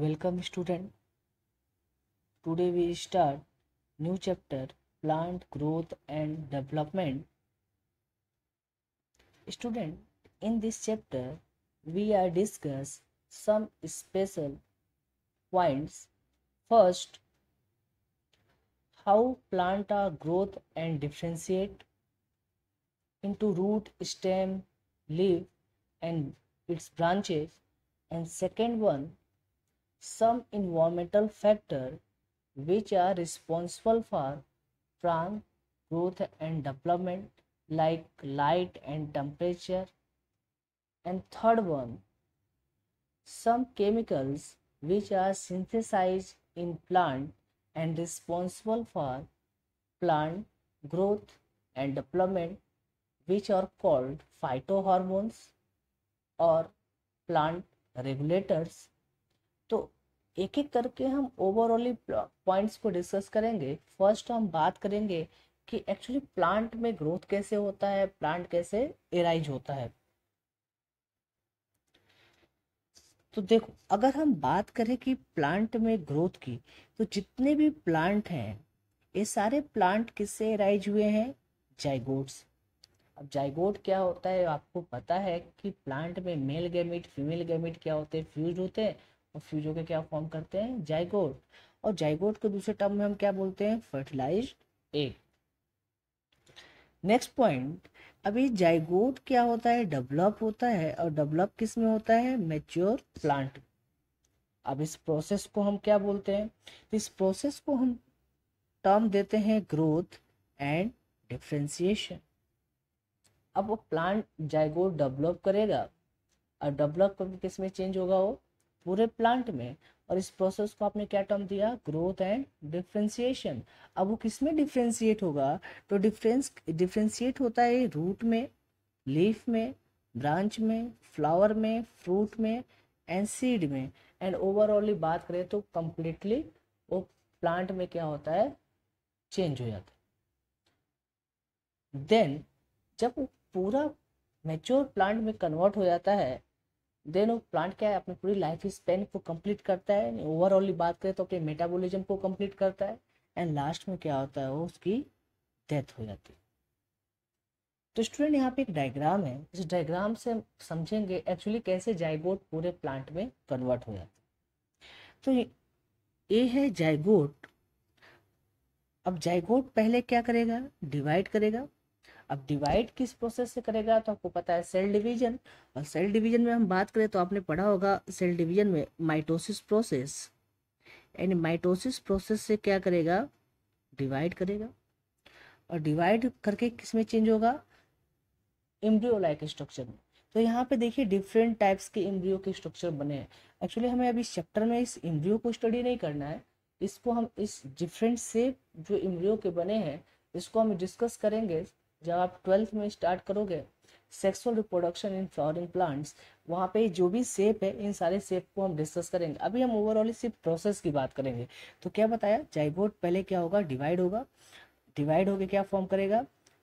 Welcome student. Today we start new chapter plant growth and development. Student, in this chapter we are discuss some special points. First, how plant are growth and differentiate into root, stem, leaf and its branches. And second one, some environmental factors which are responsible for plant growth and development like light and temperature. And third one some chemicals which are synthesized in plant and responsible for plant growth and development which are called phytohormones or plant regulators. तो एक एक करके हम overall points को discuss करेंगे। First हम बात करेंगे कि एक्चुअली प्लांट में ग्रोथ कैसे होता है प्लांट कैसे एराइज होता है। तो देखो, अगर हम बात करें कि प्लांट में ग्रोथ की तो जितने भी प्लांट हैं, ये सारे प्लांट किससे एराइज हुए हैं? जाइगोट्स अब जाइगोट क्या होता है? आपको पता है कि प्लांट में मेल गैमिट फीमेल गैमिट क्या होते हैं? फ्यूज होते हैं। और फ्यूज होकर क्या फॉर्म करते हैं? जाइगोट और जाइगोट को दूसरे टर्म में हम क्या बोलते हैं? फर्टिलाइज एग नेक्स्ट पॉइंट अभी जाइगोट क्या होता है? डेवलप होता है और डेवलप किसमें होता है? मेच्योर प्लांट अब इस प्रोसेस को हम क्या बोलते हैं? इस प्रोसेस को हम टर्म देते हैं ग्रोथ एंड डिफ्रेंसिएशन अब वो प्लांट जाइगोट डेवलप करेगा और डेवलप करके किसमें चेंज होगा वो? पूरे प्लांट में और इस प्रोसेस को आपने क्या टर्म दिया? ग्रोथ एंड डिफ्रेंसिएशन अब वो किसमें डिफ्रेंशिएट होगा? तो डिफरेंस डिफ्रेंशिएट होता है रूट में लीफ में ब्रांच में फ्लावर में फ्रूट में एंड सीड में. एंड ओवरऑली बात करें तो कंप्लीटली वो प्लांट में क्या होता है? चेंज हो जाता है। देन जब पूरा मेच्योर प्लांट में कन्वर्ट हो जाता है देन वो प्लांट क्या है, अपनी पूरी लाइफ स्पेन को कंप्लीट करता है ओवरऑल बात करें तो अपने मेटाबॉलिज्म को कंप्लीट करता है एंड लास्ट में क्या होता है, वो उसकी डेथ हो जाती है। तो स्टूडेंट यहाँ पे एक डायग्राम है, इस डायग्राम से समझेंगे एक्चुअली कैसे जाइगोट पूरे प्लांट में कन्वर्ट हो जाता है। तो ये है जाइगोट अब जाइगोट पहले क्या करेगा डिवाइड करेगा अब डिवाइड किस प्रोसेस से करेगा? तो आपको पता है सेल डिवीज़न और सेल डिवीज़न में हम बात करें तो आपने पढ़ा होगा सेल डिवीज़न में माइटोसिस प्रोसेस यानी माइटोसिस प्रोसेस से क्या करेगा? डिवाइड करेगा। और डिवाइड करके किसमें चेंज होगा? इम्ब्रियो लाइक स्ट्रक्चर में। तो यहाँ पे देखिए डिफरेंट टाइप्स के इम्ब्रियो के स्ट्रक्चर बने हैं। एक्चुअली हमें अभी चैप्टर में इस इम्ब्रियो को स्टडी नहीं करना है। इसको हम इस डिफरेंट से जो इम्ब्रियो के बने हैं, इसको हम डिस्कस करेंगे। जब आप ट्वेल्थ में स्टार्ट करोगे sexual reproduction in flowering plants वहाँ पे जो भी सेप है, इन सारे शेप को हम डिस्कस करेंगे। अभी हम ओवरऑल सिर्फ़ प्रोसेस की बात करेंगे। तो क्या बताया? जाइगोट पहले क्या होगा? डिवाइड होगा। डिवाइड होकर क्या फॉर्म करेगा?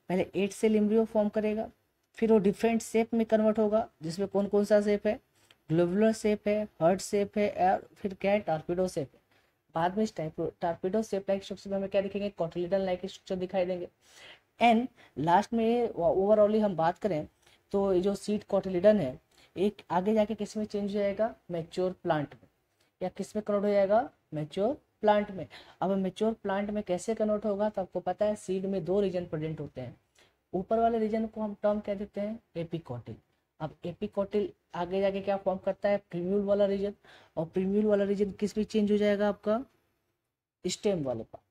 पहले एट सेल इम्ब्रियो फॉर्म करेगा। फिर वो डिफरेंट शेप में कन्वर्ट होगा, जिसमें कौन कौन सा शेप है? ग्लोबुलर शेप है हर्ट शेप है, और फिर क्या है? टार्पिडो शेप है। बाद में इस type torpedo shape like structure में हमें क्या दिखेंगे? कॉटिलिडन लाइक स्ट्रक्चर दिखाई देंगे। एंड लास्ट में ओवरऑल हम बात करें तो ये जो सीड कॉटिलिडन है, एक आगे जाके किसमें चेंज हो जाएगा? मेच्योर प्लांट में। या किसमें कन्वर्ट हो जाएगा? मेच्योर प्लांट में। अब मेच्योर प्लांट में कैसे कन्वर्ट होगा? तो आपको पता है सीड में दो रीजन प्रेजेंट होते हैं। ऊपर वाले रीजन को हम टर्म कह देते हैं एपिकॉटिल अब एपिकॉटिल आगे जाके क्या फॉर्म करता है? प्रीम्यूल वाला रीजन और प्रीम्यूल वाला रीजन किसमें चेंज हो जाएगा आपका? स्टेम वाले पार्ट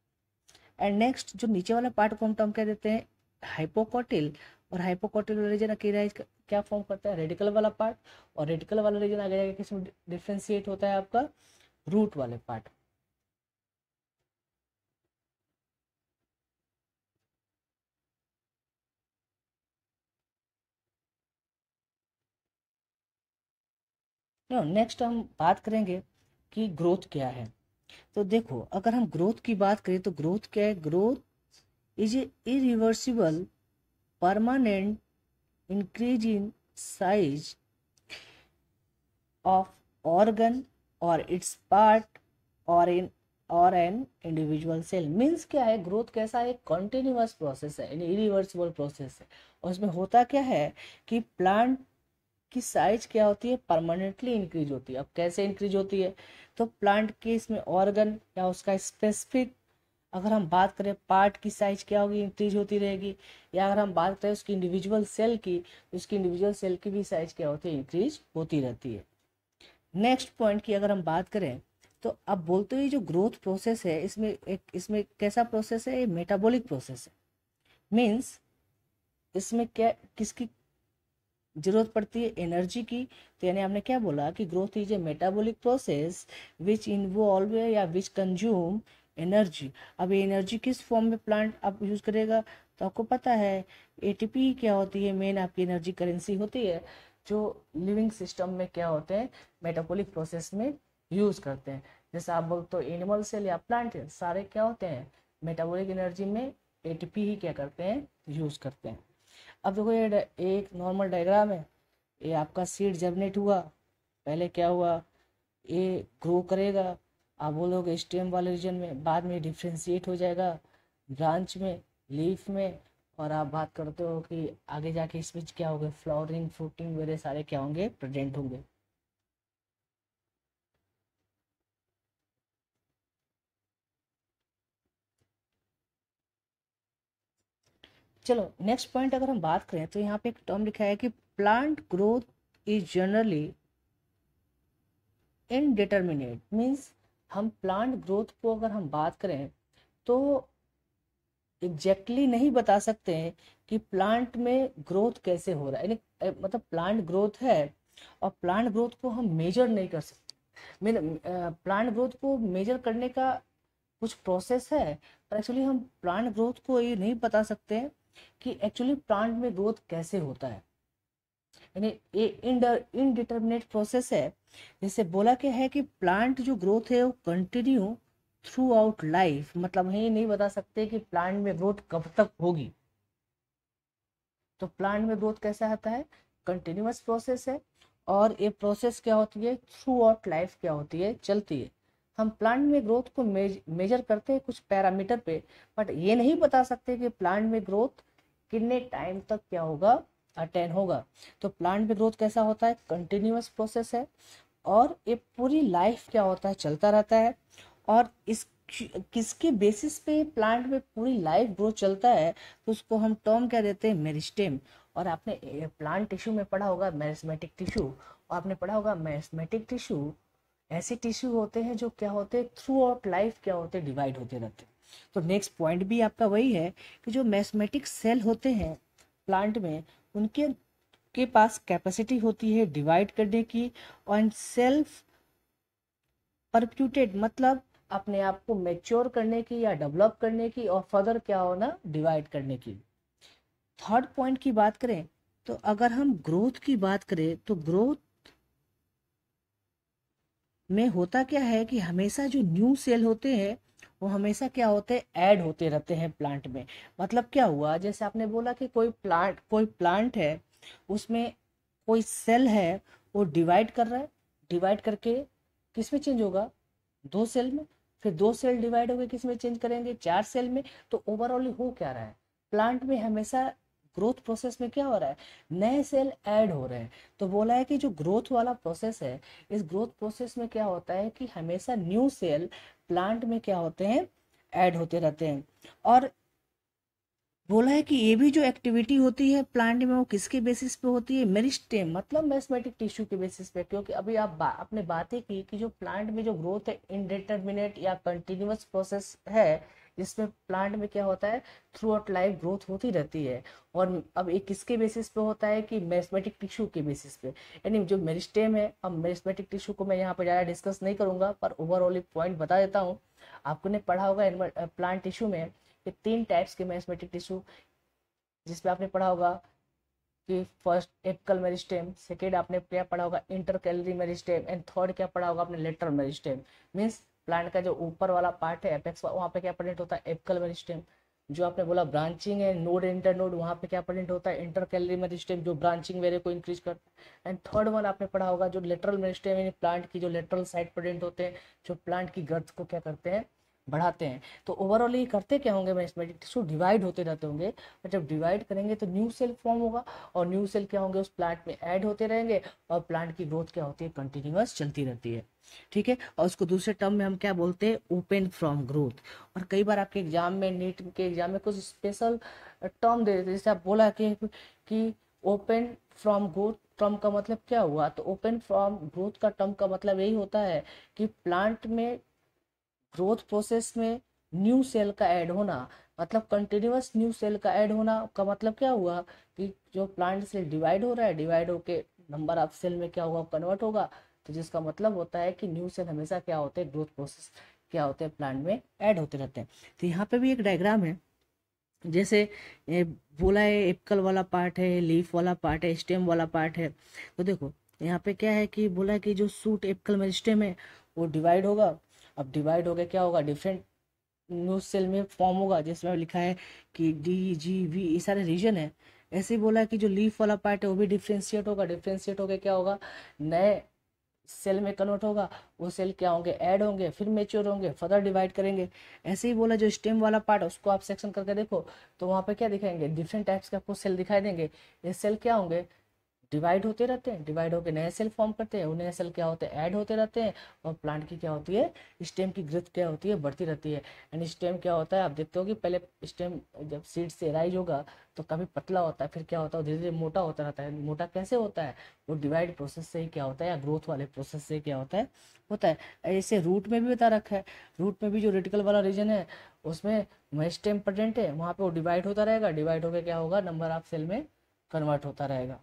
एंड नेक्स्ट जो नीचे वाला पार्ट को हम टर्म कह देते हैं हाइपोकॉटिल और हाइपोकॉटिल रीजन अकेला क्या फॉर्म करता है? रेडिकल वाला पार्ट और रेडिकल वाला रीजन आगे जाके किसमें डिफ्रेंशिएट होता है आपका? रूट वाले पार्ट नेक्स्ट हम बात करेंगे कि ग्रोथ क्या है। तो देखो, अगर हम ग्रोथ की बात करें तो ग्रोथ क्या है? Growth is a irreversible permanent increase in size of organ और इट्स पार्ट और इन और एन इंडिविजुअल सेल मीन्स क्या है? ग्रोथ कैसा है? कॉन्टिन्यूस प्रोसेस है इरिवर्सिबल प्रोसेस है। और उसमें होता क्या है कि प्लांट की साइज़ क्या होती है? परमानेंटली इंक्रीज होती है। अब कैसे इंक्रीज होती है? तो प्लांट के इसमें ऑर्गन या उसका स्पेसिफिक अगर हम बात करें पार्ट की साइज़ क्या होगी इंक्रीज होती रहेगी? या अगर हम बात करें उसकी इंडिविजुअल सेल की तो उसकी इंडिविजुअल सेल की भी साइज़ क्या होती है? इंक्रीज होती रहती है। नेक्स्ट पॉइंट की अगर हम बात करें तो अब बोलते हुए जो ग्रोथ प्रोसेस है, इसमें एक, इसमें कैसा प्रोसेस है? ये मेटाबॉलिक प्रोसेस है। मीन्स इसमें क्या, किसकी ज़रूरत पड़ती है एनर्जी की। तो यानी आपने क्या बोला कि growth is a metabolic process which involve या विच कंज्यूम एनर्जी अब ये एनर्जी किस फॉर्म में प्लांट आप यूज़ करेगा? तो आपको पता है एटीपी क्या होती है? मेन आपकी एनर्जी करेंसी होती है, जो लिविंग सिस्टम में क्या होते हैं? मेटाबॉलिक प्रोसेस में यूज़ करते हैं। जैसे आप बोलते तो एनिमल सेल या प्लांट सारे क्या होते हैं? मेटाबॉलिक एनर्जी में एटीपी ही क्या करते हैं? यूज़ करते हैं। अब देखो ये एक नॉर्मल डायग्राम है। ये आपका सीड जर्मिनेट हुआ। पहले क्या हुआ? ये ग्रो करेगा। आप बोलोगे स्टेम वाले रीजन में बाद में डिफ्रेंशिएट हो जाएगा। ब्रांच में लीफ में और आप बात करते हो कि आगे जाके इसमें क्या होगा? फ्लावरिंग फ्रूटिंग वगैरह सारे क्या होंगे? प्रेजेंट होंगे। चलो नेक्स्ट पॉइंट अगर हम बात करें तो यहाँ पे एक टर्म लिखा है कि plant growth is generally indeterminate means हम प्लांट ग्रोथ को अगर हम बात करें तो एग्जैक्टली exactly नहीं बता सकते हैं कि प्लांट में ग्रोथ कैसे हो रहा है। यानी मतलब प्लांट ग्रोथ है और प्लांट ग्रोथ को हम मेजर नहीं कर सकते। मीन प्लांट ग्रोथ को मेजर करने का कुछ प्रोसेस है, पर एक्चुअली हम प्लांट ग्रोथ को ये नहीं बता सकते हैं। कि एक्चुअली प्लांट में ग्रोथ कैसे होता है? यानी ये इनडिटर्मिनेट प्रोसेस है जैसे बोला क्या है कि प्लांट जो ग्रोथ है वो कंटिन्यू थ्रू आउट लाइफ मतलब हम ये नहीं बता सकते कि प्लांट में ग्रोथ कब तक होगी। तो प्लांट में ग्रोथ कैसा आता है? कंटिन्यूस प्रोसेस है, और ये प्रोसेस क्या होती है? थ्रू आउट लाइफ क्या होती है? चलती है। हम प्लांट में ग्रोथ को मेज, मेजर करते हैं कुछ पैरामीटर पे बट ये नहीं बता सकते कि प्लांट में ग्रोथ कितने टाइम तक क्या होगा अटेन होगा। तो प्लांट में ग्रोथ कैसा होता है? कंटिन्यूस प्रोसेस है और ये पूरी लाइफ क्या होता है? चलता रहता है और इस किसके बेसिस पे प्लांट में पूरी लाइफ ग्रोथ चलता है तो उसको हम टर्म क्या देते हैं? मेरिस्टेम और आपने प्लांट टिश्यू में पढ़ा होगा मैरिस्मेटिक टिश्यू और आपने पढ़ा होगा मैरिस्मेटिक टिश्यू ऐसे टिश्यू होते हैं जो क्या होते हैं थ्रू आउट लाइफ क्या होते हैं डिवाइड होते रहते हैं। तो नेक्स्ट पॉइंट भी आपका वही है कि जो मैथमेटिक सेल होते हैं प्लांट में, उनके, के पास कैपेसिटी होती है डिवाइड करने की और सेल्फ परप्यूटेड मतलब अपने आप को मेच्योर करने की या डेवलप करने की और फर्दर क्या होना डिवाइड करने की। थर्ड पॉइंट की बात करें तो अगर हम ग्रोथ की बात करें तो ग्रोथ में होता क्या है कि हमेशा जो न्यू सेल होते हैं, वो हमेशा क्या होते हैं ऐड होते रहते हैं प्लांट में। मतलब क्या हुआ? जैसे आपने बोला कि कोई प्लांट कोई प्लांट है, उसमें कोई सेल है, वो डिवाइड कर रहा है। डिवाइड करके किसमें चेंज होगा? दो सेल में। फिर दो सेल डिवाइड हो गए किसमें चेंज करेंगे? चार सेल में। तो ओवरऑल हो क्या रहा है? प्लांट में हमेशा ग्रोथ प्रोसेस में क्या हो रहा है? नए सेल ऐड हो रहे हैं। तो बोला है कि जो ग्रोथ वाला प्रोसेस है इस ग्रोथ प्रोसेस में क्या होता है कि हमेशा न्यू सेल प्लांट में क्या होते हैं? ऐड होते रहते हैं। और बोला है कि ये भी जो एक्टिविटी होती है प्लांट में वो किसके बेसिस पे होती है? मेरिस्टेम मतलब मैथमेटिक टिश्यू के बेसिस पे। क्योंकि अभी आप बा, आपने बातें की कि जो प्लांट में जो ग्रोथ है इनडिटर्मिनेट या कंटिन्यूस प्रोसेस है जिसमें प्लांट में क्या होता है थ्रू आउट लाइफ ग्रोथ होती रहती है। और अब एक किसके बेसिस पे होता है कि मेस्मेटिक टिश्यू के बेसिस पे। यानी जो मेरिस्टेम है, अब मेरिस्मेटिक टिश्यू को मैं यहाँ पर ज़्यादा डिस्कस नहीं करूँगा, पर ओवरऑल एक पॉइंट बता देता हूँ। आपको ने पढ़ा होगा प्लांट टिश्यू में कि तीन टाइप्स के मेस्मेटिक टिश्यू जिसपे आपने पढ़ा होगा कि फ़र्स्ट एपिकल मेरिस्टेम सेकेंड आपने क्या पढ़ा होगा intercalary meristem and third क्या पढ़ा होगा आपने लेटर मेरिस्टेम मीन्स प्लांट का जो ऊपर वाला पार्ट है एपेक्स वहाँ पे क्या प्रेजेंट होता है? एपिकल मेरिस्टेम जो आपने बोला ब्रांचिंग है नोड इंटर नोड वहाँ पे क्या प्रेजेंट होता है? इंटर कैलरी मेरिस्टेम जो ब्रांचिंग वेरे को इंक्रीज करता है एंड थर्ड वन आपने पढ़ा होगा, जो लेटरल मेरिस्टेम यानी प्लांट की जो लेटरल साइड प्रेजेंट होते हैं, जो प्लांट की गर्थ को क्या करते हैं? बढ़ाते हैं। तो ओवरऑल ये करते क्या होंगे मैस्मेटिक टिश्यू डिवाइड होते रहते होंगे। और जब डिवाइड करेंगे तो न्यू सेल फॉर्म होगा और न्यू सेल क्या होंगे, उस प्लांट में ऐड होते रहेंगे और प्लांट की ग्रोथ क्या होती है कंटिन्यूस चलती रहती है। ठीक है? और उसको दूसरे टर्म में हम क्या बोलते हैं? ओपन फ्रॉम ग्रोथ और कई बार आपके एग्ज़ाम में नीट के एग्ज़ाम में कुछ स्पेशल टर्म दे देते जैसे आप बोला कि ओपन फ्रॉम ग्रोथ टर्म का मतलब क्या हुआ? तो ओपन फ्रॉम ग्रोथ का टर्म का मतलब यही होता है कि प्लांट में ग्रोथ प्रोसेस में न्यू सेल का ऐड होना मतलब कंटिन्यूस न्यू सेल का ऐड होना का मतलब क्या हुआ कि जो प्लांट सेल डिवाइड हो रहा है डिवाइड होके नंबर ऑफ़ सेल में क्या होगा कन्वर्ट होगा। तो जिसका मतलब होता है कि न्यू सेल हमेशा क्या होते हैं ग्रोथ प्रोसेस क्या होते हैं प्लांट में ऐड होते रहते हैं। तो यहाँ पे भी एक डायग्राम है, जैसे बोला है एप्कल वाला पार्ट है लीफ वाला पार्ट है स्टेम वाला पार्ट है। तो देखो, यहाँ पे क्या है कि बोला है कि जो सूट एप्कल में स्टेम है, वो डिवाइड होगा। अब डिवाइड हो गया क्या होगा? डिफरेंट न्यूज़ सेल में फॉर्म होगा, जिसमें लिखा है कि डी जी वी ये सारे रीजन है। ऐसे ही बोला कि जो लीफ वाला पार्ट है, वो भी डिफ्रेंशिएट होगा। डिफ्रेंशिएट होकर क्या होगा? नए सेल में कन्वर्ट होगा। वो सेल क्या होंगे? ऐड होंगे, फिर मेच्योर होंगे फर्दर डिवाइड करेंगे। ऐसे ही बोला जो स्टेम वाला पार्ट है, उसको आप सेक्शन करके देखो तो वहाँ पे क्या दिखाएँगे? डिफरेंट टाइप्स के आपको सेल दिखाई देंगे। ये सेल क्या होंगे? डिवाइड होते रहते हैं, डिवाइड होकर नए सेल फॉर्म करते हैं, वो नए सेल क्या होते हैं? ऐड होते रहते हैं और प्लांट की क्या होती है? स्टेम की ग्रोथ क्या होती है? बढ़ती रहती है। एंड स्टेम क्या होता है? आप देखते हो कि पहले स्टेम जब सीड से राइज होगा तो कभी पतला होता है, फिर क्या होता है? धीरे धीरे मोटा होता रहता है। मोटा कैसे होता है? वो डिवाइड प्रोसेस से ही क्या होता है? या ग्रोथ वाले प्रोसेस से क्या होता है? होता है। ऐसे रूट में भी बता रखा है। रूट में भी जो रेटिकल वाला रीजन है, उसमें स्टेम प्रेजेंट है, वहाँ पे वो डिवाइड होता रहेगा। डिवाइड होकर क्या होगा? नंबर ऑफ़ सेल में कन्वर्ट होता रहेगा।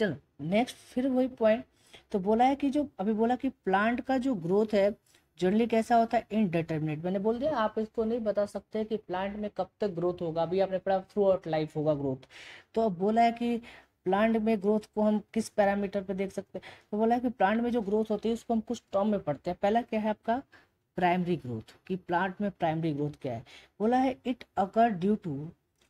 चलो नेक्स्ट फिर वही पॉइंट तो बोला है कि जो, अभी बोला कि प्लांट का जो ग्रोथ है जनरली कैसा होता है? इनडिटर्मिनेट मैंने बोल दिया, आप इसको नहीं बता सकते कि प्लांट में कब तक ग्रोथ होगा. अभी आपने पढ़ा थ्रू आउट लाइफ होगा ग्रोथ तो अब बोला है कि प्लांट में ग्रोथ को हम किस पैरामीटर पे देख सकते हैं? तो बोला है कि प्लांट में जो ग्रोथ होती है, उसको हम कुछ टर्म में पढ़ते हैं. पहला क्या है आपका? प्राइमरी ग्रोथ कि प्लांट में प्राइमरी ग्रोथ क्या है? बोला है it occur due to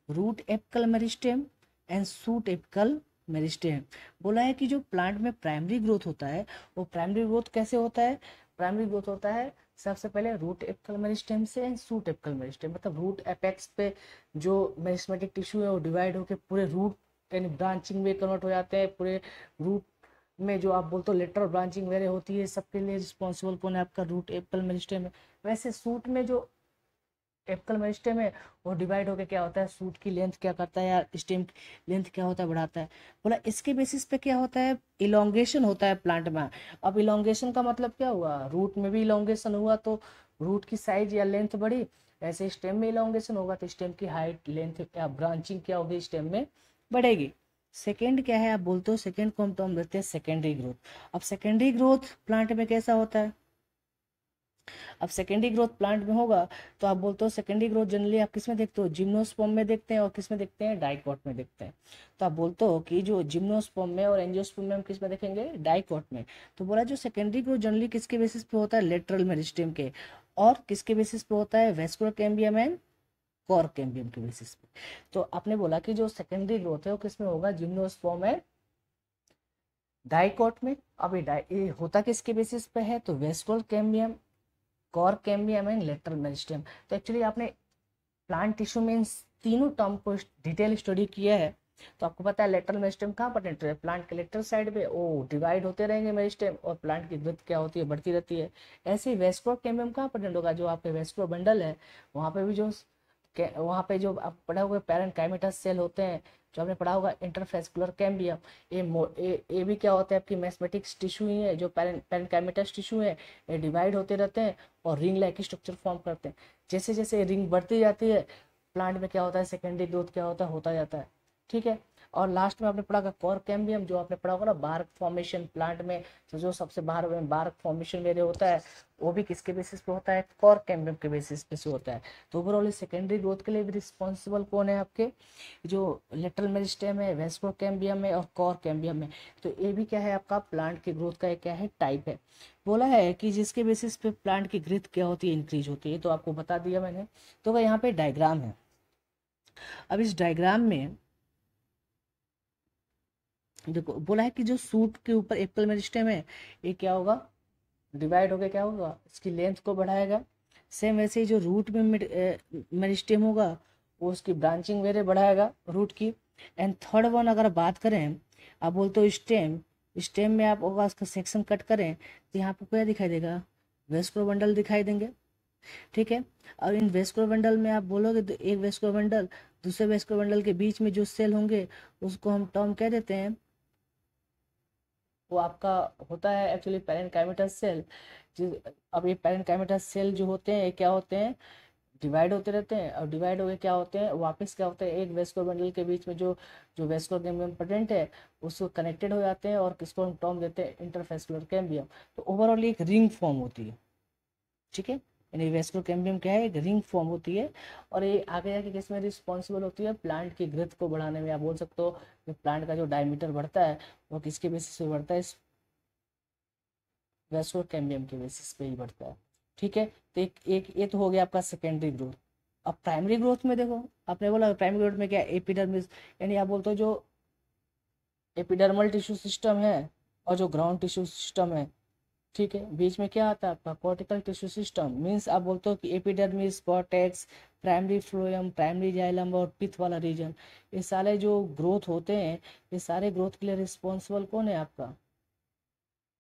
root apical meristem and shoot apical meristem. बोला है कि जो प्लांट में प्राइमरी ग्रोथ होता है, वो प्राइमरी ग्रोथ कैसे होता है? प्राइमरी ग्रोथ होता है सबसे पहले रूट एपिकल मेरिस्टेम से एंड सूट एपिकल मेरिस्टेम मतलब रूट एपेक्स पे जो मेरिस्मेटिक टिश्यू है, वो डिवाइड होकर पूरे रूट यानी ब्रांचिंग में कन्वर्ट हो जाते हैं। पूरे रूट में जो आप बोलते हो लेटर ब्रांचिंग वगैरह होती है, सबके लिए रिस्पॉन्सिबल कौन है आपका रूट एपिकल मेरिस्टेम है। वैसे सूट में जो एपिकल मेरिस्टेम है वो डिवाइड होकर क्या होता है? सूट की लेंथ क्या करता है या स्टेम लेंथ क्या होता है बढ़ाता है। बोला, इसके बेसिस पे क्या होता है? इलोंगेशन होता है प्लांट में। अब इलोंगेशन का मतलब क्या हुआ? रूट में भी इलोंगेशन हुआ तो रूट की साइज़ या लेंथ बढ़ी, ऐसे स्टेम में इलोंगेशन होगा तो स्टेम की हाइट लेंथ या ब्रांचिंग क्या होगी? स्टेम में बढ़ेगी। सेकेंड क्या है? आप बोलते हो सेकेंड को हम तो हम देखते हैं सेकेंडरी ग्रोथ अब सेकेंडरी ग्रोथ प्लांट में कैसा होता है? अब सेकेंडरी ग्रोथ प्लांट में होगा तो आप बोलते हो सेकेंडरी ग्रोथ जनरली आप किसमें देखते हो? जिम्नोस्पोम में देखते हैं और किसमें देखते हैं? डाइकॉट में देखते हैं। तो आप बोलते हो कि जो जिम्नोस्पोम में और एंजियोस्पोम में हम किसमें देखेंगे? डाइकॉट में। तो बोला जो सेकेंडरी ग्रोथ जनरली किसके बेसिस पे होता है? लेटरल मेरिस्टेम के। और किसके बेसिस पे होता है? Vascular cambium and cork cambium के बेसिस पे। तो आपने बोला कि जो सेकेंडरी ग्रोथ है वो किसमें होगा? जिम्नोस्पोम है डाइकॉट में। अब ये होता किसके बेसिस पे है? तो vascular cambium cork cambium and lateral meristem तो एक्चुअली आपने प्लांट टिश्यू में तीनों टर्म को डिटेल स्टडी किया है। तो आपको पता है लेटरल मेरिस्टेम कहाँ पर एंटर है? प्लांट के लेटरल साइड पे। ओ डिवाइड होते रहेंगे मेरिस्टेम और प्लांट की ग्रोथ क्या होती है? बढ़ती रहती है। ऐसे ही वेस्कुलर कैम्बियम कहाँ पर होगा जो आपके वेस्कुलर बंडल है, वहाँ पे भी जो वहाँ पे जो आप पढ़े हुए पैरेंट कैमिटस सेल होते हैं, जो आपने पढ़ा होगा इंटरफेस्कुलर कैम्बियम ये ये भी क्या होता है आपकी मैथमेटिक्स टिश्यू ही है, जो पेरेंकाइमेटस टिश्यू है, ये डिवाइड होते रहते हैं और रिंग लाइक स्ट्रक्चर फॉर्म करते हैं। जैसे जैसे रिंग बढ़ती जाती है प्लांट में क्या होता है सेकेंडरी ग्रोथ क्या होता है, होता जाता है। ठीक है? और लास्ट में आपने पढ़ा का कैम्बियम जो आपने पढ़ा होगा ना बार्क फॉर्मेशन प्लांट में तो जो सबसे बाहर में बार्क फॉर्मेशन मेरे होता है, वो भी किसके बेसिस पे होता है? कॉर कैम्बियम के बेसिस पे से होता है। तो ओवरऑल सेकेंडरी ग्रोथ के लिए भी रिस्पॉन्सिबल कौन है आपके? जो लेटरल मेरिस्टेम है वेस्को कैम्बियम है और कॉर कैम्बियम है। तो ये भी क्या है आपका? प्लांट के ग्रोथ का एक क्या है? टाइप है। बोला है कि जिसके बेसिस पे प्लांट की ग्रोथ क्या होती है? इंक्रीज होती है। तो आपको बता दिया मैंने। तो वह यहाँ पे डायग्राम है। अब इस डायग्राम में देखो, बोला है कि जो सूट के ऊपर एप्पल मेरिस्टेम है, ये क्या होगा? डिवाइड होकर क्या होगा? इसकी लेंथ को बढ़ाएगा। सेम वैसे ही जो रूट में मेरिस्टेम होगा, वो उसकी ब्रांचिंग वेरे बढ़ाएगा रूट की। एंड थर्ड वन अगर बात करें, आप बोलते हो स्टेम स्टेम में आप होगा, उसका सेक्शन कट करें तो यहाँ पर क्या दिखाई देगा? वेस्को बंडल दिखाई देंगे, ठीक है? और इन वेस्को बंडल में आप बोलोगे तो एक वेस्को बंडल, दूसरे वेस्को बंडल के बीच में जो सेल होंगे, उसको हम टर्म कह देते हैं? वो आपका होता है एक्चुअली पेरेंकाइमेटस सेल अब ये पेरेंकाइमेटस सेल जो होते हैं, ये क्या होते हैं? डिवाइड होते रहते हैं, और डिवाइड होकर क्या होते हैं? वापस क्या होते हैं? एक वेस्को बंडल के बीच में जो जो वेस्को कैम्बियम प्रेजेंट है, उसको कनेक्टेड हो जाते हैं, और किसको हम टॉम देते हैं? इंटरफेस्कुलर कैम्बियम तो ओवरऑल एक रिंग फॉर्म होती है। ठीक है? यानी वेस्को कैम्बियम क्या है, एक रिंग फॉर्म होती है और ये आगे जाके किसमें रिस्पॉन्सिबल होती है? प्लांट की ग्रोथ को बढ़ाने में आप बोल सकते हो कि प्लांट का जो डायमीटर बढ़ता है वो किसके बेसिस पे बढ़ता है? वेस्को कैम्बियम के बेसिस पे ही बढ़ता है। ठीक है? तो एक एक, ये तो हो गया आपका सेकेंडरी ग्रोथ अब प्राइमरी ग्रोथ में देखो, आपने बोला प्राइमरी ग्रोथ में क्या एपिडर्मिस यानी आप बोलते हो जो एपिडर्मल टिश्यू सिस्टम है और जो ग्राउंड टिश्यू सिस्टम है ठीक है, बीच में क्या आता है आपका? कॉर्टिकल टिश्यू सिस्टम मीन्स आप बोलते हो कि epidermis cortex primary phloem primary xylem और पिथ वाला रीजन ये सारे जो ग्रोथ होते हैं, ये सारे ग्रोथ के लिए रिस्पॉन्सिबल कौन है आपका?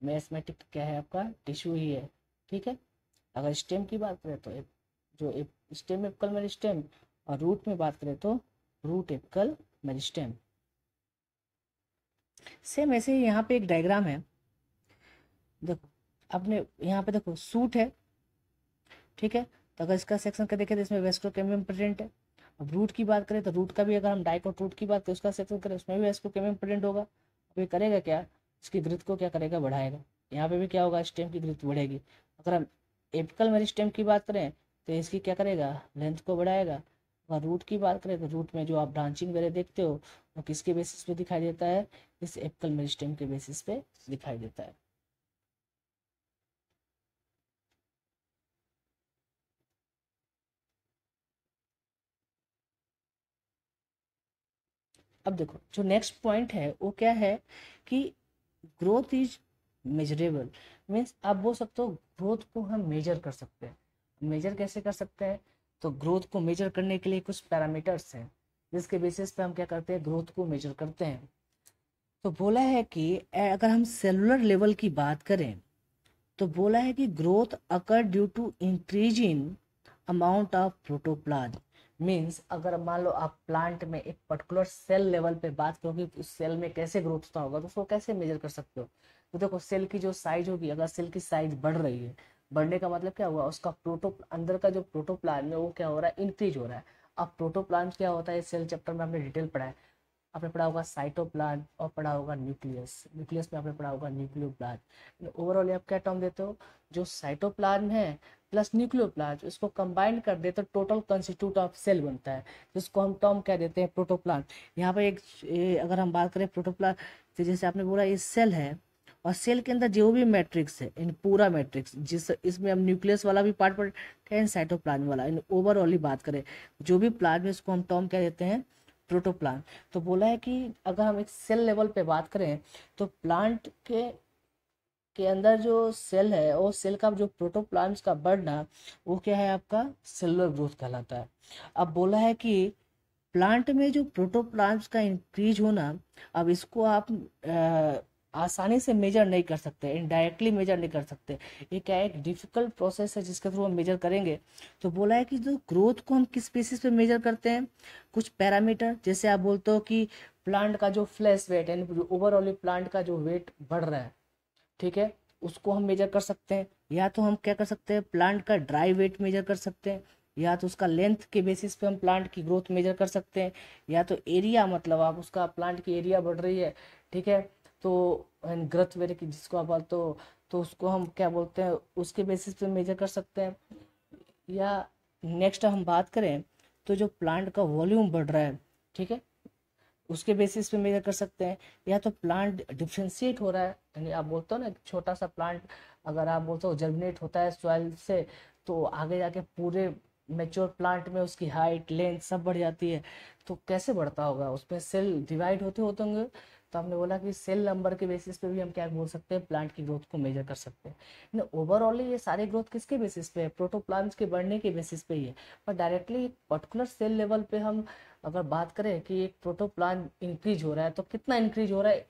मैथमेटिक क्या है आपका? टिश्यू ही है, ठीक है? अगर स्टेम की बात करें तो जो स्टेम एपकल मेरिस्टेम और रूट में बात करें तो रूट एपकल मेरिस्टेम सेम ऐसे यहाँ पे एक डायग्राम है। देखो आपने यहाँ पे देखो सूट है, ठीक है? तो अगर इसका सेक्शन का देखें तो इसमें वेस्ट्रोकेमियम प्रेजेंट है। अब रूट की बात करें तो रूट का भी अगर हम डाइकोट रूट की बात करें, उसका सेक्शन करें, उसमें भी वेस्ट्रोकेमियम प्रेजेंट होगा। अब ये करेगा क्या? इसकी ग्रिथ को क्या करेगा? बढ़ाएगा। यहाँ पे भी क्या होगा? स्टेम की ग्रिथ बढ़ेगी। अगर हम एपिकल मेरिस्टेम की बात करें तो इसकी क्या करेगा? लेंथ को बढ़ाएगा। और रूट की बात करें तो रूट में जो आप ब्रांचिंग वगैरह देखते हो, वो किसके बेसिस पे दिखाई देता है? इस एपिकल मेरिस्टेम के बेसिस पे दिखाई देता है। अब देखो, जो नेक्स्ट पॉइंट है, वो क्या है कि ग्रोथ इज़ मेजरेबल मीन्स आप बोल सकते हो ग्रोथ को हम मेजर कर सकते हैं। मेजर कैसे कर सकते हैं? तो ग्रोथ को मेजर करने के लिए कुछ पैरामीटर्स हैं, जिसके बेसिस पे हम क्या करते हैं? ग्रोथ को मेजर करते हैं। तो बोला है कि अगर हम सेलुलर लेवल की बात करें तो बोला है कि growth occur due to increase in amount of protoplasm means अगर मान लो आप प्लांट में एक पर्टिकुलर सेल लेवल पे बात करोगे तो उस सेल में कैसे ग्रोथ होता होगा तो उसको कैसे मेजर कर सकते हो? तो देखो सेल की जो साइज़ होगी, अगर सेल की साइज़ बढ़ रही है, बढ़ने का मतलब क्या हुआ? उसका प्रोटो अंदर का जो प्रोटोप्लान है, वो क्या हो रहा है? इंक्रीज हो रहा है। अब प्रोटोप्लान क्या होता है? सेल चैप्टर में हमने डिटेल पढ़ा है। आपने पढ़ा होगा साइटोप्लान और पढ़ा होगा न्यूक्लियस न्यूक्लियस में आपने पढ़ा होगा न्यूक्लियोप्लान ओवरऑल आप क्या टर्म देते हो? जो साइटोप्लान है प्लस न्यूक्लियोप्लान इसको कंबाइन कर दे तो टोटल कंस्टिट्यूट ऑफ़ सेल बनता है। जिसको हम टर्म कह देते हैं? प्रोटोप्लान यहाँ पर एक ए, अगर हम बात करें प्रोटोप्लान तो जैसे आपने बोला ये सेल है और सेल के अंदर जो भी मैट्रिक्स है इन पूरा मैट्रिक्स जिस इसमें हम न्यूक्लियस वाला भी पार्ट पढ़ हैं साइटोप्लाज्म वाला। इन ओवरऑल ही बात करें जो भी प्लाज्म इसको हम टर्म कह देते हैं? प्रोटोप्लान तो बोला है कि अगर हम एक सेल लेवल पे बात करें तो प्लांट के के अंदर जो सेल है वो सेल का जो प्रोटोप्लान्स का बढ़ना वो क्या है आपका? सेलुलर ग्रोथ कहलाता है। अब बोला है कि प्लांट में जो प्रोटोप्लान्स का इंक्रीज होना, अब इसको आप आसानी से मेजर नहीं कर सकते इनडायरेक्टली मेजर नहीं कर सकते। ये क्या एक डिफ़िकल्ट प्रोसेस है जिसके थ्रू हम मेजर करेंगे? तो बोला है कि जो ग्रोथ को हम किस बेसिस पे मेजर करते हैं? कुछ पैरामीटर जैसे आप बोलते हो कि प्लांट का जो फ्लैश वेट यानी ओवरऑल प्लांट का जो वेट बढ़ रहा है, ठीक है? उसको हम मेजर कर सकते हैं। या तो हम क्या कर सकते हैं? प्लांट का ड्राई वेट मेजर कर सकते हैं। या तो उसका लेंथ के बेसिस पे हम प्लांट की ग्रोथ मेजर कर सकते हैं। या तो एरिया मतलब आप उसका प्लांट की एरिया बढ़ रही है, ठीक है? तो ग्रथ वेरी की जिसको आप बोलते हो तो उसको हम क्या बोलते हैं, उसके बेसिस पे मेजर कर सकते हैं। या नेक्स्ट हम बात करें तो जो प्लांट का वॉल्यूम बढ़ रहा है, ठीक है? उसके बेसिस पे मेजर कर सकते हैं। या तो प्लांट डिफ्रेंशिएट हो रहा है, यानी आप बोलते हो ना छोटा सा प्लांट अगर आप बोलते हो जर्मिनेट होता है सॉइल से तो आगे जाके पूरे मेच्योर प्लांट में उसकी हाइट लेंथ सब बढ़ जाती है। तो कैसे बढ़ता होगा? उसमें सेल डिवाइड होते होते होंगे तो हमने बोला कि सेल नंबर के बेसिस पे भी हम क्या बोल सकते हैं? प्लांट की ग्रोथ को मेजर कर सकते हैं। ओवरऑल ये सारे ग्रोथ किसके बेसिस पे है? प्रोटोप्लांट्स के बढ़ने के बेसिस पे ही है। पर डायरेक्टली एक पर्टिकुलर सेल लेवल पे हम अगर बात करें कि एक प्रोटोप्लांट इंक्रीज हो रहा है तो कितना इंक्रीज हो रहा है?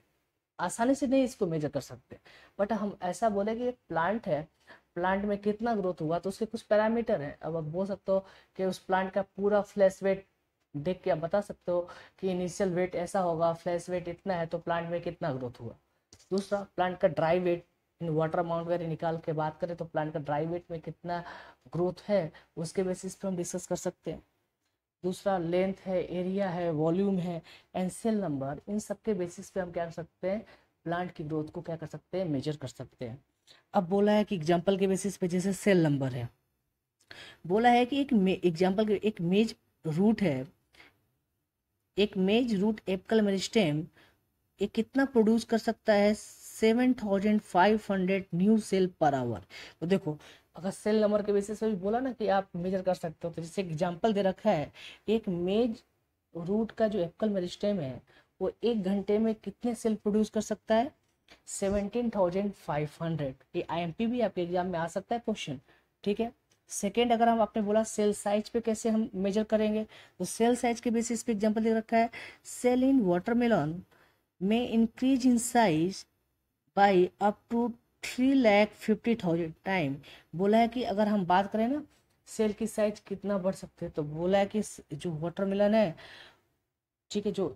आसानी से नहीं इसको मेजर कर सकते। बट हम ऐसा बोले कि एक प्लांट है प्लांट में कितना ग्रोथ हुआ तो उसके कुछ पैरामीटर हैं। अब आप बोल सकते हो कि उस प्लांट का पूरा फ्लैश वेट देख के आप बता सकते हो कि इनिशियल वेट ऐसा होगा फ्लैश वेट इतना है तो प्लांट में कितना ग्रोथ हुआ। दूसरा प्लांट का dry weight in water amount वगैरह निकाल के बात करें तो प्लांट का ड्राई वेट में कितना ग्रोथ है, उसके बेसिस पे हम डिस्कस कर सकते हैं। दूसरा लेंथ है एरिया है वॉल्यूम है एंड सेल नंबर इन सब के बेसिस पे हम क्या कर सकते हैं प्लांट की ग्रोथ को क्या कर सकते हैं मेजर कर सकते हैं। अब बोला है कि एग्ज़ाम्पल के बेसिस पे जैसे सेल नंबर है। बोला है कि एक एग्ज़ाम्पल एक मेज रूट है एक मेज रूट एप्कल मेरिस्टेम, ये कितना प्रोड्यूस कर सकता है? Seven thousand five hundred new cell per hour तो देखो, अगर सेल नंबर के बेसिस पे भी बोला ना कि आप मेजर कर सकते हो तो जैसे एग्जांपल दे रखा है, एक मेज रूट का जो एप्कल मेरिस्टेम है, वो एक घंटे में कितने सेल प्रोड्यूस कर सकता है? सेवनटीन थाउज़ेंड फाइव हंड्रेड ये आई भी आपके एग्ज़ाम में आ सकता है क्वेश्चन ठीक है? सेकेंड अगर हम आपने बोला सेल साइज़ पे कैसे हम मेजर करेंगे तो सेल साइज़ के बेसिस पे एग्जांपल दे रखा है। सेल इन वाटरमेलन में increase in size by up to three lakh fifty thousand time बोला है कि अगर हम बात करें ना सेल की साइज़ कितना बढ़ सकते हैं तो बोला है कि जो वाटरमेलन है, ठीक है, जो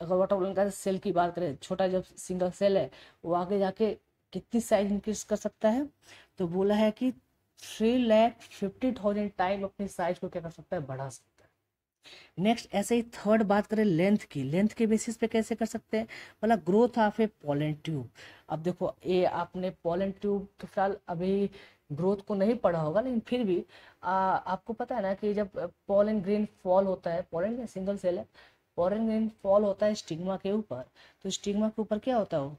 अगर वाटरमेलन का सेल की बात करें, छोटा जब सिंगल सेल है, वो आगे जाके कितनी साइज़ इंक्रीज कर सकता है? तो बोला है कि three lakh fifty thousand time अपनी साइज़ को क्या कर सकता है? बढ़ा सकता है। नेक्स्ट ऐसे ही थर्ड बात करें लेंथ की। लेंथ के बेसिस पे कैसे कर सकते हैं? बोला growth of a pollen tube अब देखो ये आपने पोलन ट्यूब के फ़िलहाल अभी ग्रोथ को नहीं पढ़ा होगा लेकिन फिर भी आ, आपको पता है ना कि जब पोलन ग्रीन फॉल होता है पोलन सिंगल सेल है पोलन ग्रीन फॉल होता है स्टिग्मा के ऊपर। तो स्टिग्मा के ऊपर क्या होता है? वो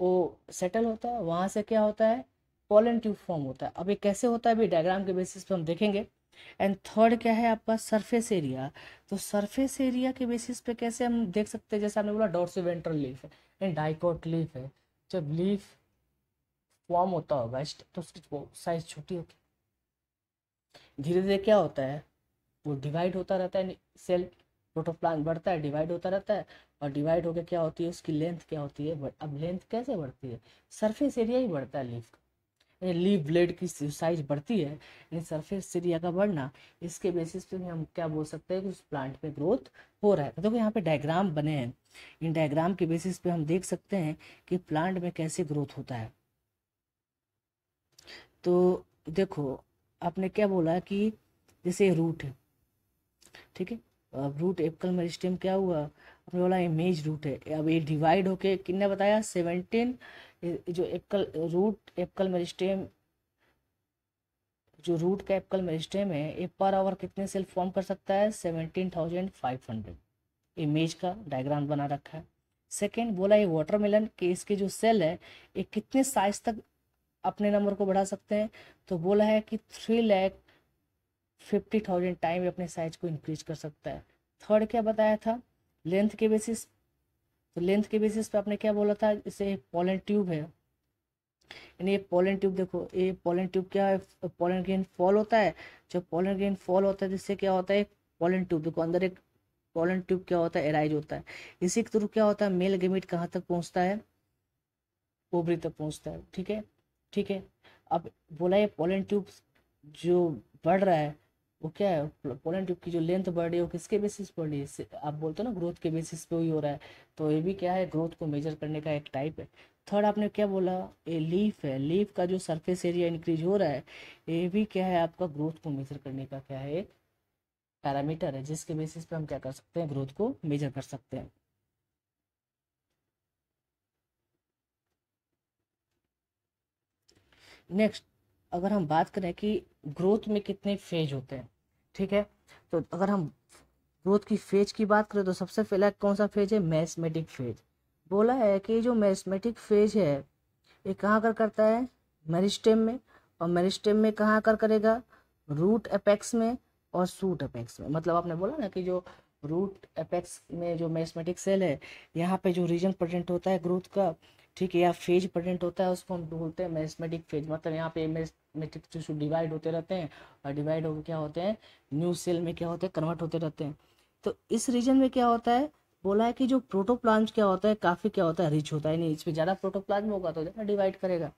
वो सेटल होता है, वहाँ से क्या होता है? पोलन ट्यूब फॉर्म होता है। अब ये कैसे होता है? अभी डायग्राम के बेसिस पे हम देखेंगे। एंड थर्ड क्या है आपका? सरफेस एरिया तो सरफेस एरिया के बेसिस पे कैसे हम देख सकते हैं? जैसे आपने बोला डॉर्सिवेंट्रल लीफ है एंड डाइकोट लीफ है। जब लीफ फॉर्म होता होगा तो उसकी साइज़ छोटी होगी धीरे धीरे क्या होता है? वो डिवाइड होता रहता है सेल प्रोटोप्लान बढ़ता है डिवाइड होता रहता है। और डिवाइड होकर क्या होती है, उसकी लेंथ क्या होती है अब लेंथ कैसे बढ़ती है? सरफेस एरिया ही बढ़ता है लीफ का। लीफ ब्लेड की साइज़ बढ़ती है, यानी सरफेस एरिया का बढ़ना, इसके बेसिस पे हम क्या बोल सकते हैं कि उस प्लांट में ग्रोथ हो रहा है। तो देखो यहाँ पे डायग्राम बने हैं। इन डायग्राम के बेसिस पे हम देख सकते हैं कि प्लांट में कैसे ग्रोथ होता है। तो देखो, आपने क्या बोला कि जैसे रूट है, ठीक है? अब रूट एप्कल मेरिस्टेम क्या हुआ? अपने बोला इमेज रूट है। अब ये डिवाइड होके किन्ने बताया? सेवनटीन जो एप्कल रूट एप्कल मेरिस्टेम जो रूट का एप्कल मेरिस्टेम है ये पर आवर कितने सेल फॉर्म कर सकता है? Seventeen thousand five hundred image का डायग्राम बना रखा है। सेकेंड बोला ये वाटरमेलन के इसके जो सेल है, ये कितने साइज़ तक अपने नंबर को बढ़ा सकते हैं? तो बोला है कि three lakh fifty thousand time अपने साइज़ को इंक्रीज कर सकता है। थर्ड क्या बताया था? लेंथ के बेसिस तो लेंथ के बेसिस पे आपने क्या बोला था? इसे पोलन ट्यूब है। यानी ये पोलन ट्यूब देखो, ये पोलन ट्यूब क्या है? पोलन ग्रेन फॉल होता है। जब पोलन ग्रेन फॉल होता है जिससे क्या होता है? पोलन ट्यूब देखो अंदर एक पोलन ट्यूब क्या होता है? एराइज होता है। इसी के थ्रू क्या होता है? मेल गेमिट कहाँ तक पहुँचता है? ओवरी तक पहुँचता है। ठीक है? ठीक है? अब बोला ये पोलन ट्यूब जो बढ़ रहा है वो क्या है पोलन ट्यूब की जो लेंथ बढ़ रही है, वो किसके बेसिस बढ़ रही है? आप बोलते हो ना ग्रोथ के बेसिस पे ही हो रहा है। तो ये भी क्या है ग्रोथ को मेजर करने का एक टाइप है। थर्ड आपने क्या बोला? ये लीफ है। लीफ का जो सरफेस एरिया इंक्रीज हो रहा है, ये भी क्या है, आपका ग्रोथ को मेजर करने का क्या है, एक पैरामीटर है, जिसके बेसिस पे हम क्या कर सकते हैं ग्रोथ को मेजर कर सकते हैं। नेक्स्ट अगर हम बात करें कि ग्रोथ में कितने फ़ेज़ होते हैं, ठीक है? तो अगर हम ग्रोथ की फ़ेज़ की बात करें तो सबसे पहला कौन सा फ़ेज़ है? Meristematic phase. बोला है कि जो मैथमेटिक फ़ेज़ है, ये कहाँ कर करता है? मेरिस्टेम में। और मेरिस्टेम में कहाँ कर करेगा? रूट अपेक्स में और सूट अपेक्स में। मतलब आपने बोला ना कि जो रूट अपेक्स में जो मैथमेटिक सेल है, यहाँ पे जो रीजन प्रेजेंट होता है ग्रोथ का ठीक है, या फ़ेज़ प्रेजेंट होता है, उसको हम बोलते हैं मैथमेटिक फ़ेज़ मतलब यहाँ पे मैथमेटिक डिवाइड होते रहते हैं, और डिवाइड होकर क्या होते हैं? न्यू सेल में क्या होते हैं? कन्वर्ट होते रहते हैं। तो इस रीजन में क्या होता है? बोला है कि जो प्रोटोप्लाज्म क्या होता है, काफ़ी क्या होता है? रिच होता है। नहीं इसमें ज़्यादा प्रोटोप्लाज्म होगा तो ज़्यादा डिवाइड करेगा।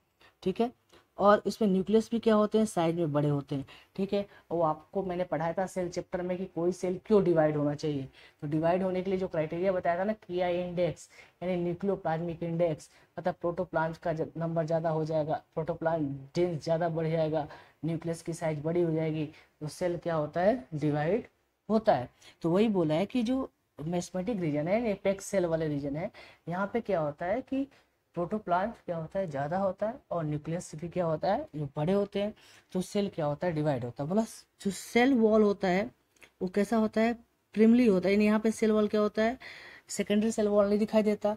ठीक है? और इसमें न्यूक्लियस भी क्या होते हैं? साइज़ में बड़े होते हैं, ठीक है? वो आपको मैंने पढ़ाया था सेल चैप्टर में कि कोई सेल क्यों डिवाइड होना चाहिए? तो डिवाइड होने के लिए जो क्राइटेरिया बताया था ना किया इंडेक्स यानी न्यूक्लियोप्लाज्मिक इंडेक्स मतलब प्रोटोप्लाज्म का नंबर ज़्यादा हो जाएगा प्रोटोप्लाज्म डेंस ज़्यादा बढ़ जाएगा, न्यूक्लियस की साइज़ बड़ी हो जाएगी तो सेल क्या होता है? डिवाइड होता है। तो वही बोला है कि जो मैथमेटिक रीजन है एपेक्स सेल वाले रीजन है, यहाँ पे क्या होता है कि प्रोटोप्लाज्म क्या होता है? ज़्यादा होता है और न्यूक्लियस भी क्या होता है? जो बड़े होते हैं तो सेल क्या होता है? डिवाइड होता है। बोला जो सेल वॉल होता है, वो कैसा होता है? प्रिमली होता है। यहाँ पे सेल वॉल क्या होता है? सेकेंडरी सेल वॉल नहीं दिखाई देता।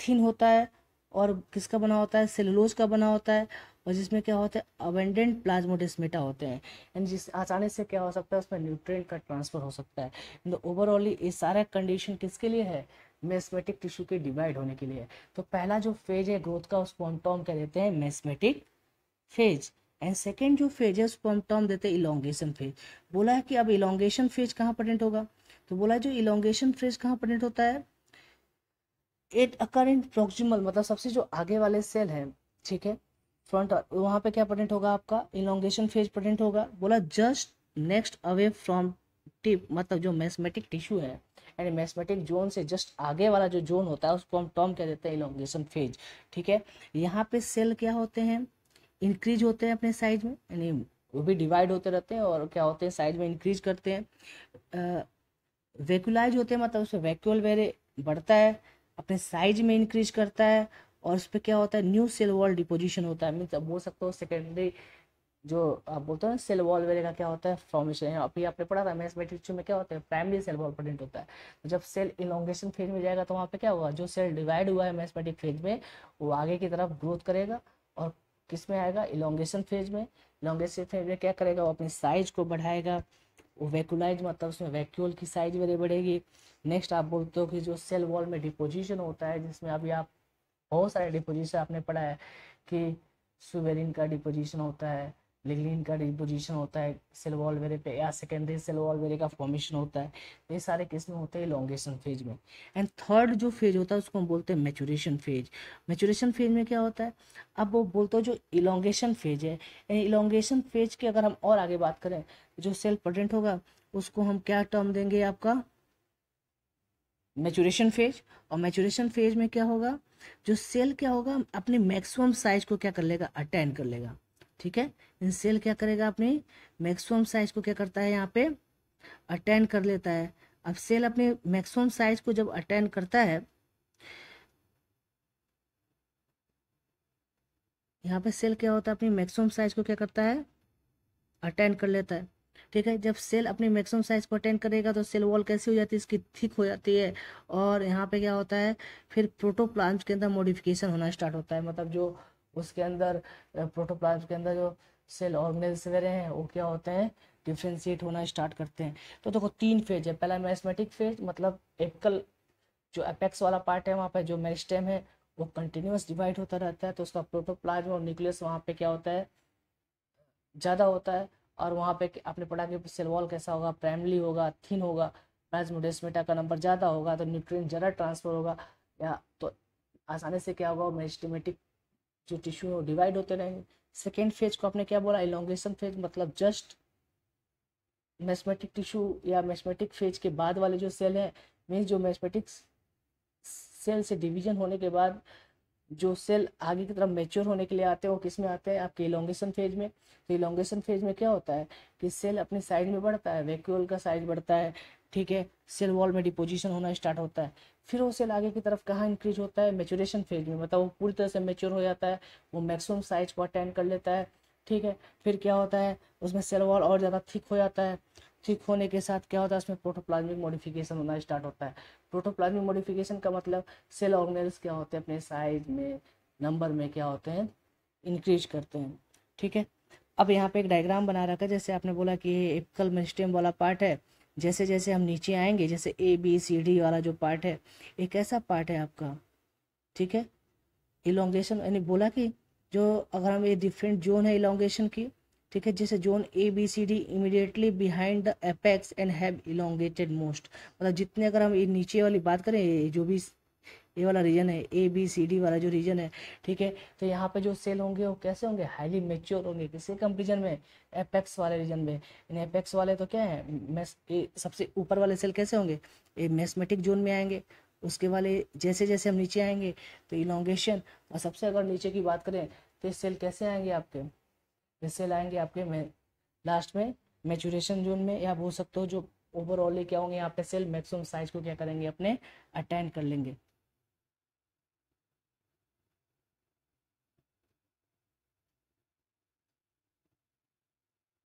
थिन होता है और किसका बना होता है? सेलुलोज का बना होता है। और जिसमें क्या होता है? अवेंडेंट प्लाज्मोडेस्मेटा होते हैं। यानी जिस आसानी से क्या हो सकता है, उसमें न्यूट्रिएंट का ट्रांसफ़र हो सकता है। ओवरऑल ये सारा कंडीशन किसके लिए है? मेस्मेटिक टिश्यू के डिवाइड होने के लिए। तो पहला जो फ़ेज़ है ग्रोथ का उसको हम टर्म कह देते हैं? मेस्मेटिक फ़ेज़ एंड सेकेंड जो फ़ेज़ है उसको हम टर्म देते हैं इलोंगेशन फ़ेज़ बोला है कि अब इलोंगेशन फ़ेज़ कहाँ प्रेजेंट होगा? तो बोला जो इलोंगेशन फ़ेज़ कहाँ प्रेजेंट होता है? इट अकर इन प्रोक्सिमल मतलब सबसे जो आगे वाले सेल है, ठीक है? फ्रंट वहाँ पे क्या प्रेजेंट होगा आपका? इलोंगेशन फ़ेज़ प्रेजेंट होगा। बोला just next away from tip मतलब जो मैथमेटिक टिश्यू है यानी मैथमेटिक जोन से जस्ट आगे वाला जो जोन होता है, उसको हम टर्म कह देते हैं इलोंगेशन फ़ेज़ ठीक है? यहाँ पे सेल क्या होते हैं? इंक्रीज होते हैं अपने साइज़ में, यानी वो भी डिवाइड होते रहते हैं, और क्या होते हैं? साइज़ में इंक्रीज करते हैं। वैक्यूलाइज होते हैं मतलब उसमें वैक्यूल वेरे बढ़ता है, अपने साइज़ में इंक्रीज करता है, और उस पर क्या होता है? न्यू सेल वॉल डिपोजिशन होता है, मीन्स बोल सकते हो सेकेंडरी जो आप बोलते हो ना सेल वॉल वगैरह का क्या होता है फॉर्मेशन अभी आपने पढ़ा था मैथमेटिक्स में क्या होता है प्राइमरी सेल वॉल प्रेजेंट होता है। तो जब सेल इलोंगेशन फ़ेज़ में जाएगा तो वहाँ पे क्या होगा जो सेल डिवाइड हुआ है मैथमेटिक फ़ेज़ में, वो आगे की तरफ़ ग्रोथ करेगा और किसमें आएगा इलोंगेशन फ़ेज़ में। इलोंगेशन फ़ेज़ में क्या करेगा, वो अपनी साइज़ को बढ़ाएगा, वो वैक्यूलाइज मतलब उसमें वैक्यूल की साइज़ मेरे बढ़ेगी। नेक्स्ट आप बोलते हो कि जो सेल वॉल में डिपोजिशन होता है, जिसमें अभी आप बहुत सारे डिपोजिशन आपने पढ़ा है कि सुवेरिन का डिपोजिशन होता है लिग्निन का डिपोजिशन होता है सेल वॉल वेरे पे, या सेकेंडरी सेल वॉल वेरे का फॉर्मेशन होता है ये सारे किसमें होते हैं इलोंगेशन फ़ेज़ में। एंड थर्ड जो फ़ेज़ होता है, उसको हम बोलते हैं मेचुरेशन फ़ेज़ मेचुरेशन फ़ेज़ में क्या होता है? अब वो बोलते हो जो इलोंगेशन फ़ेज़ है इलोंगेशन फ़ेज़ की अगर हम और आगे बात करें, जो सेल प्रेजेंट होगा, उसको हम क्या टर्म देंगे आपका? मेचुरेशन फ़ेज़ और मेचुरेशन फ़ेज़ में क्या होगा? जो सेल क्या होगा, अपने मैक्सिमम साइज़ को क्या कर लेगा? अटेंड कर लेगा। ठीक है? इन सेल क्या करेगा अपनी? मैक्सिमम साइज़ को क्या करता है यहाँ पे? अटेंड कर लेता है। अब सेल अपने मैक्सिमम साइज़ को जब अटेंड करता है, यहाँ पे सेल क्या होता है? अपनी मैक्सिमम साइज़ को क्या करता है? अटेंड कर लेता है। ठीक है? जब सेल अपनी मैक्सिमम साइज़ को अटेंड करेगा तो सेल वॉल कैसी हो जाती है? इसकी थिक हो जाती है। और यहाँ पे क्या होता है? फिर प्रोटोप्लाज्म के अंदर मॉडिफिकेशन होना स्टार्ट होता है। मतलब जो उसके अंदर प्रोटोप्लाज्म के अंदर जो सेल ऑर्गेनेल्स वगैरह हैं, वो क्या होते हैं? डिफ्रेंशिएट होना स्टार्ट करते हैं। तो देखो तो तीन फ़ेज़ है। पहला मैथमेटिक फ़ेज़ मतलब एकल जो अपेक्स वाला पार्ट है, वहाँ पर जो मेरिस्टेम है, वो कंटिन्यूस डिवाइड होता रहता है। तो उसका प्रोटोप्लाज्म और न्यूक्लियस वहाँ पे क्या होता है? ज़्यादा होता है। और वहाँ पे आपने पढ़ा कि सेल वॉल कैसा होगा? प्राइमली होगा थिन होगा प्लाज्मोडेस्मेटा का नंबर ज़्यादा होगा तो न्यूट्रिएंट ज़्यादा ट्रांसफ़र होगा। या तो आसानी से क्या होगा? मेरिस्टेमेटिक जो टिश्यू डिवाइड होते रहेंगे। सेकेंड फ़ेज़ को आपने क्या बोला? इलोंगेशन फ़ेज़ मतलब जस्ट मैथमेटिक टिश्यू या मैथमेटिक फ़ेज़ के बाद वाले जो सेल हैं मीन्स जो मैथमेटिक सेल से डिवीज़न होने के बाद जो सेल आगे की तरफ़ मेच्योर होने के लिए आते हैं, वो किसमें आते हैं? आपके इलोंगेशन फ़ेज़ में। तो इलोंगेशन फ़ेज़ में क्या होता है कि सेल अपनी साइड में बढ़ता है वैक्यूल का साइज़ बढ़ता है ठीक है सेल वॉल में डिपोजिशन होना स्टार्ट होता है। फिर वो सेल आगे की तरफ़ कहाँ इंक्रीज होता है? मेचुरेशन फ़ेज़ में। मतलब वो पूरी तरह से मेच्योर हो जाता है, वो मैक्सिमम साइज़ को अटेंड कर लेता है, ठीक है। फिर क्या होता है? उसमें सेल वॉल और ज़्यादा थिक हो जाता है। थिक होने के साथ क्या होता है? उसमें प्रोटोप्लाज्मिक मॉडिफिकेशन होना स्टार्ट होता है। प्रोटोप्लाज्मिक मॉडिफिकेशन का मतलब सेल ऑर्गेनल्स क्या होते हैं? अपने साइज़ में नंबर में क्या होते हैं? इंक्रीज करते हैं, ठीक है। अब यहाँ पे एक डायग्राम बना रखा है। जैसे आपने बोला कि ये एपिकल मेरिस्टेम वाला पार्ट है जैसे जैसे हम नीचे आएँगे, जैसे ए बी सी डी वाला जो पार्ट है, एक ऐसा पार्ट है आपका, ठीक है? इलोंगेशन यानी बोला कि जो अगर हम ये डिफरेंट जोन है इलोंगेशन की, ठीक है? जैसे zone A B C D immediately behind the apex and have elongated most मतलब जितने अगर हम ये नीचे वाली बात करें जो भी ये वाला रीजन है ए बी सी डी वाला जो रीजन है, ठीक है? तो यहाँ पे जो सेल होंगे वो कैसे होंगे? हाईली मेच्योर होंगे। किसी कंपेरिजन में एपेक्स वाले रीजन में। इन एपेक्स वाले तो क्या है मेस ये सबसे ऊपर वाले सेल कैसे होंगे? ये मैथमेटिक जोन में आएँगे। उसके वाले जैसे जैसे हम नीचे आएँगे तो इलोंगेशन और सबसे अगर नीचे की बात करें तो ये सेल कैसे आएँगे आपके? ये सेल आएँगे आपके में लास्ट में मेचुरेशन जोन में। या बोल सकते हो जो ओवरऑल क्या होंगे, यहाँ पे सेल मैक्सिमम साइज़ को क्या करेंगे? अपने अटेंड कर लेंगे।